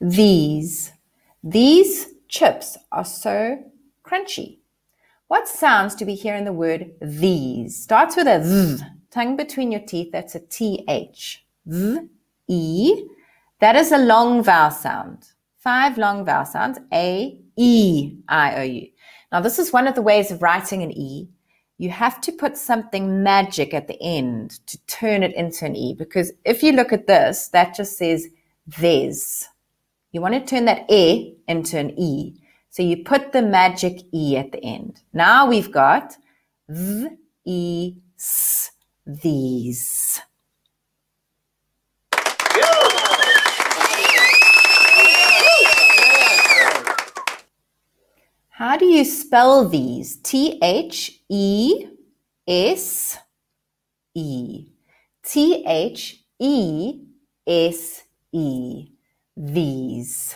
these. These chips are so crunchy. What sounds do we hear in the word these? Starts with a th, tongue between your teeth. That's a th. Th, e. That is a long vowel sound. Five long vowel sounds. A, E, I, O, U. Now, this is one of the ways of writing an E. You have to put something magic at the end to turn it into an E because if you look at this, that just says there's. You want to turn that A into an E. So you put the magic E at the end. Now we've got th, e, s, these. How do you spell these? T H E S E. T H E S E. These.